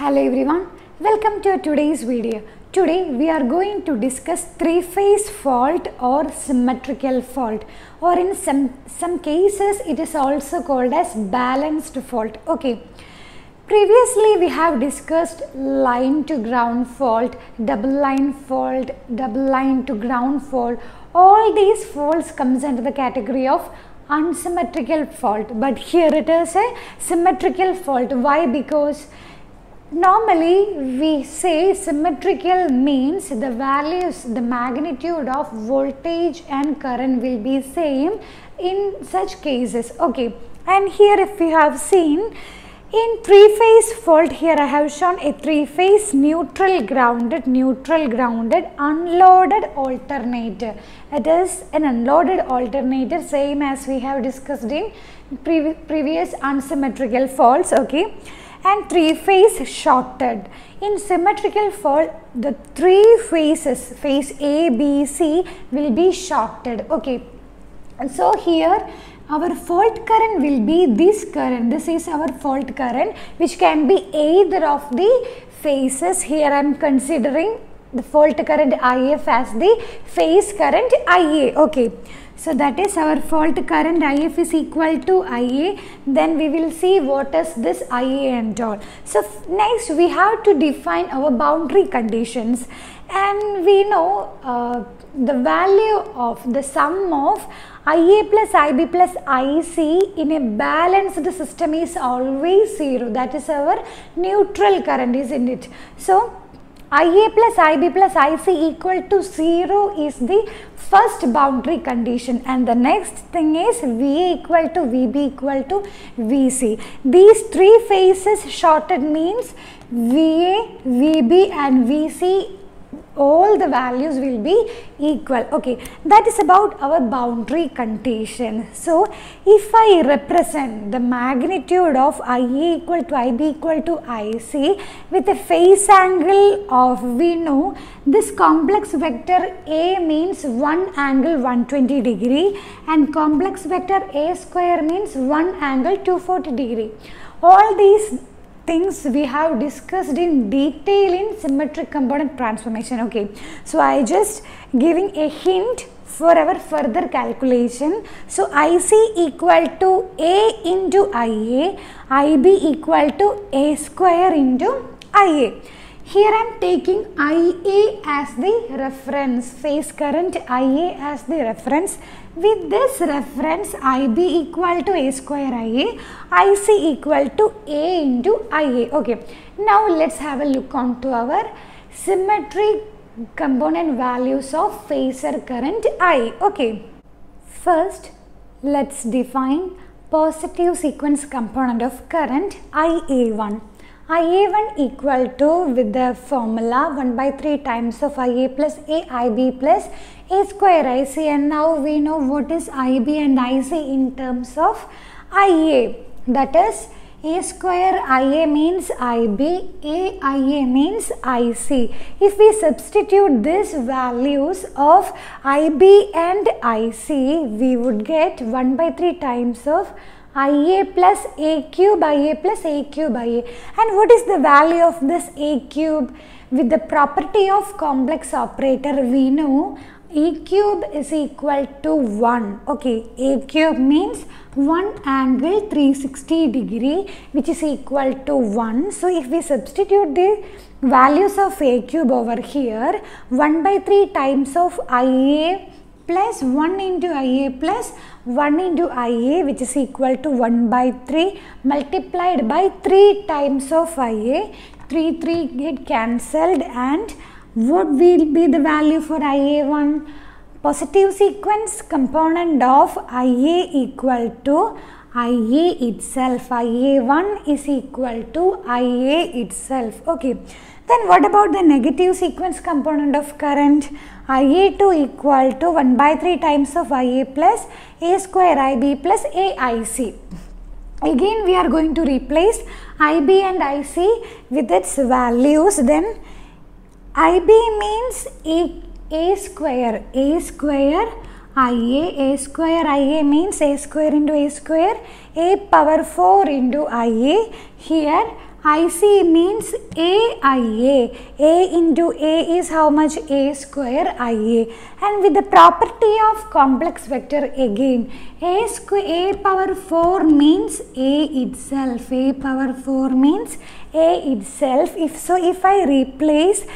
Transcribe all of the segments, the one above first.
Hello everyone, welcome to today's video. Today we are going to discuss three phase fault or symmetrical fault or in some, some cases it is also called as balanced fault. Okay. Previously we have discussed line to ground fault, double line fault, double line to ground fault. All these faults comes under the category of unsymmetrical fault but here it is a symmetrical fault. Why? Because normally we say symmetrical means the values the magnitude of voltage and current will be same in such cases. Okay. And here if we have seen in three phase fault here I have shown a three phase neutral grounded neutral grounded unloaded alternator. It is an unloaded alternator same as we have discussed in previ previous unsymmetrical faults. Okay and three phase shorted. In symmetrical fault the three phases phase A B C will be shorted. Okay. So here our fault current will be this current. This is our fault current which can be either of the phases. Here I am considering the fault current IF as the phase current IA okay so that is our fault. Current IF is equal to IA then we will see what is this IA and all. So next we have to define our boundary conditions. And we know uh, the value of the sum of IA plus IB plus IC in a balanced system is always 0 that is our neutral current isn't it. So IA plus IB plus IC equal to 0 is the first boundary condition and the next thing is VA equal to VB equal to VC. These three phases shorted means VA, VB and VC all the values will be equal. Okay that is about our boundary condition. So if i represent the magnitude of ia equal to ib equal to ic with a phase angle of we know this complex vector a means one angle 120 degree and complex vector a square means one angle 240 degree. All these things we have discussed in detail in symmetric component transformation okay? So i just giving a hint for our further calculation. So ic equal to a into ia ib equal to a square into ia here I am taking IA as the reference, phase current IA as the reference. With this reference, IB equal to A square IA, IC equal to A into IA. Okay. Now let's have a look on to our symmetric component values of phasor current I. Okay. First, let's define positive sequence component of current IA1. IA1 equal to with the formula 1 by 3 times of IA plus AIB plus A square IC and now we know what is IB and IC in terms of IA that is a square IA means IB, AIA means IC. If we substitute these values of IB and IC, we would get 1 by 3 times of IA plus A cube IA plus A cube IA. And what is the value of this A cube? With the property of complex operator, we know A cube is equal to 1. Okay, A cube means 1 angle 360 degree which is equal to 1. So, if we substitute the values of A cube over here, 1 by 3 times of IA plus 1 into IA plus 1 into IA which is equal to 1 by 3 multiplied by 3 times of IA 3 3 get cancelled and what will be the value for IA1 positive sequence component of IA equal to IA itself. IA1 is equal to IA itself. Okay then what about the negative sequence component of current? IA2 equal to 1 by 3 times of IA plus A square IB plus AIC. Again we are going to replace IB and IC with its values. Then IB means A, A square A square IA A square IA means A square into A square A power 4 into IA here IC means AIA. A into A is how much? A square IA. And with the property of complex vector again, A square A power 4 means A itself. A power 4 means A itself. If so, if I replace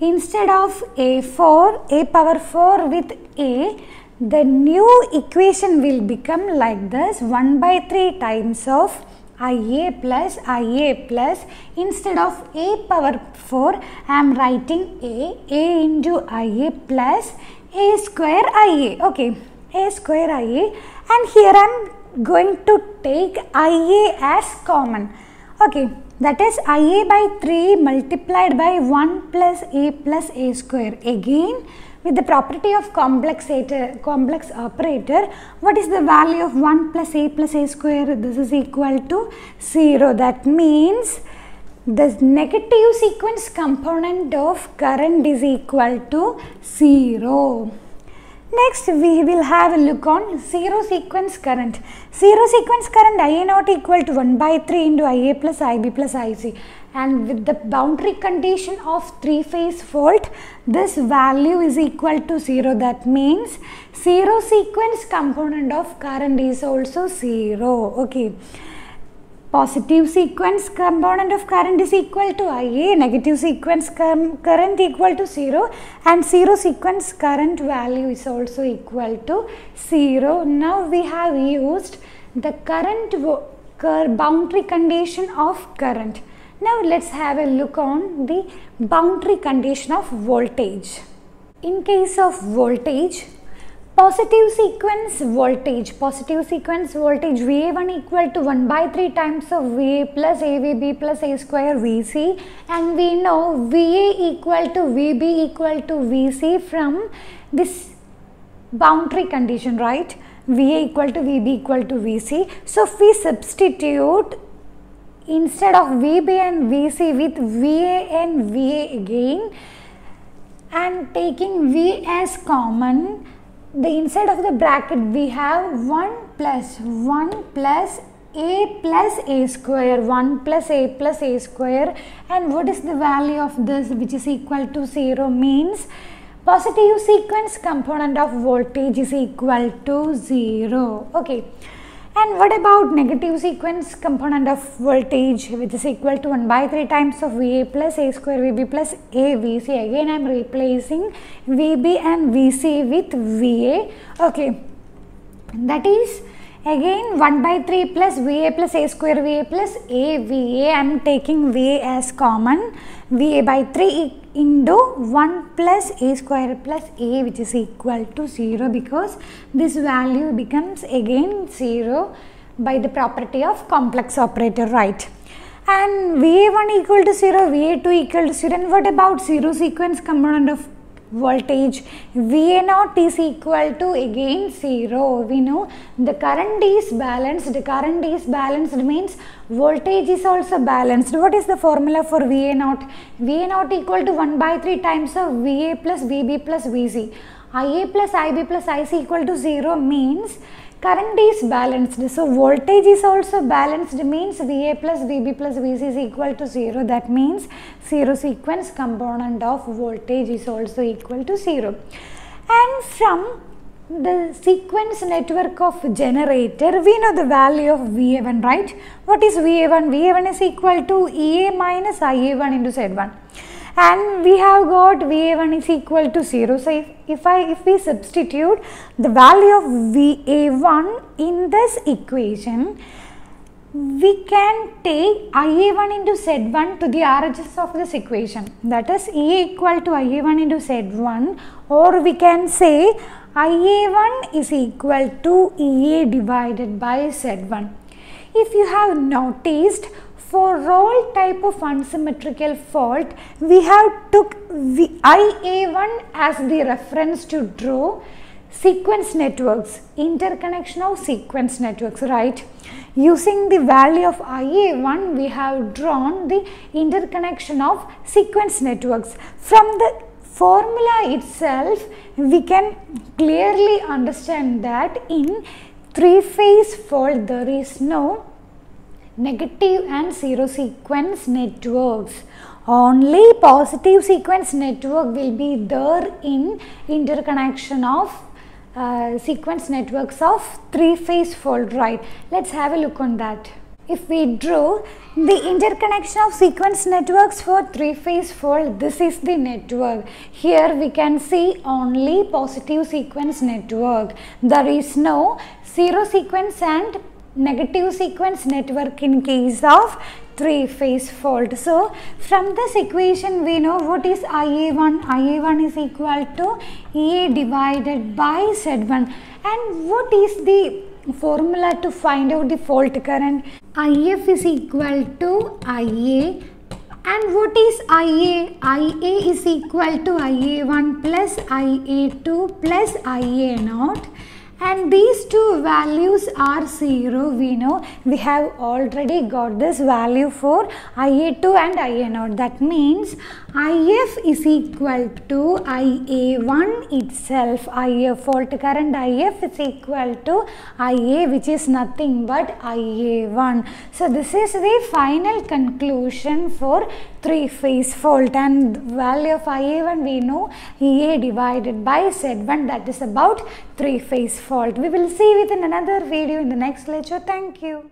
instead of A4, A power 4 with A, the new equation will become like this 1 by 3 times of IA plus IA plus instead of A power 4 I am writing A A into IA plus A square IA okay A square IA and here I am going to take IA as common okay that is IA by 3 multiplied by 1 plus A plus A square again with the property of complex, complex operator, what is the value of 1 plus a plus a square? This is equal to 0. That means the negative sequence component of current is equal to 0. Next, we will have a look on zero sequence current. Zero sequence current IA not equal to 1 by 3 into IA plus IB plus IC and with the boundary condition of three phase fault this value is equal to 0 that means zero sequence component of current is also 0 okay. Positive sequence component of current is equal to IA, negative sequence current equal to 0 and 0 sequence current value is also equal to 0. Now we have used the current boundary condition of current. Now let's have a look on the boundary condition of voltage. In case of voltage, positive sequence voltage, positive sequence voltage VA1 equal to 1 by 3 times of VA plus AVB plus A square VC and we know VA equal to VB equal to VC from this boundary condition, right? VA equal to VB equal to VC. So if we substitute instead of VB and VC with VA and VA again and taking V as common the inside of the bracket we have 1 plus 1 plus a plus a square 1 plus a plus a square. And what is the value of this which is equal to 0 means positive sequence component of voltage is equal to 0 okay and what about negative sequence component of voltage which is equal to 1 by 3 times of VA plus A square VB plus A VC. Again I am replacing VB and VC with VA. Okay. That is again 1 by 3 plus VA plus A square VA plus A VA. I am taking VA as common. VA by 3 into 1 plus a square plus a which is equal to 0 because this value becomes again 0 by the property of complex operator right? And va1 equal to 0 va2 equal to 0 and what about zero sequence component of voltage Va naught is equal to again 0. We know the current is balanced. The current is balanced means voltage is also balanced. What is the formula for Va naught? Va naught equal to 1 by 3 times of Va plus Vb plus Vc. Ia plus Ib plus Ic equal to 0 means current is balanced. So, voltage is also balanced means VA plus VB plus VC is equal to 0. That means 0 sequence component of voltage is also equal to 0. And from the sequence network of generator, we know the value of VA1, right? What is VA1? VA1 is equal to EA minus IA1 into Z1 and we have got Va1 is equal to 0. So, if, if I if we substitute the value of Va1 in this equation, we can take Ia1 into Z1 to the RHS of this equation that is E equal to Ia1 into Z1 or we can say Ia1 is equal to EA divided by Z1. If you have noticed for all type of unsymmetrical fault, we have took the IA1 as the reference to draw sequence networks, interconnection of sequence networks, right? Using the value of IA1, we have drawn the interconnection of sequence networks. From the formula itself, we can clearly understand that in three-phase fault, there is no negative and zero sequence networks. Only positive sequence network will be there in interconnection of uh, sequence networks of three phase fault right? Let's have a look on that. If we draw the interconnection of sequence networks for three phase fault this is the network. Here we can see only positive sequence network. There is no zero sequence and negative sequence network in case of three phase fault. So, from this equation we know what is IA1. IA1 is equal to EA divided by Z1 and what is the formula to find out the fault current? IF is equal to IA and what is IA? IA is equal to IA1 plus IA2 plus IA0 and these two values are 0 we know we have already got this value for IA2 and IA0 that means IF is equal to IA1 itself. IF fault current IF is equal to IA which is nothing but IA1 so this is the final conclusion for three phase fault. And value of IA1 we know EA divided by Z1 that is about three phase fault. We will see with in another video in the next lecture. Thank you.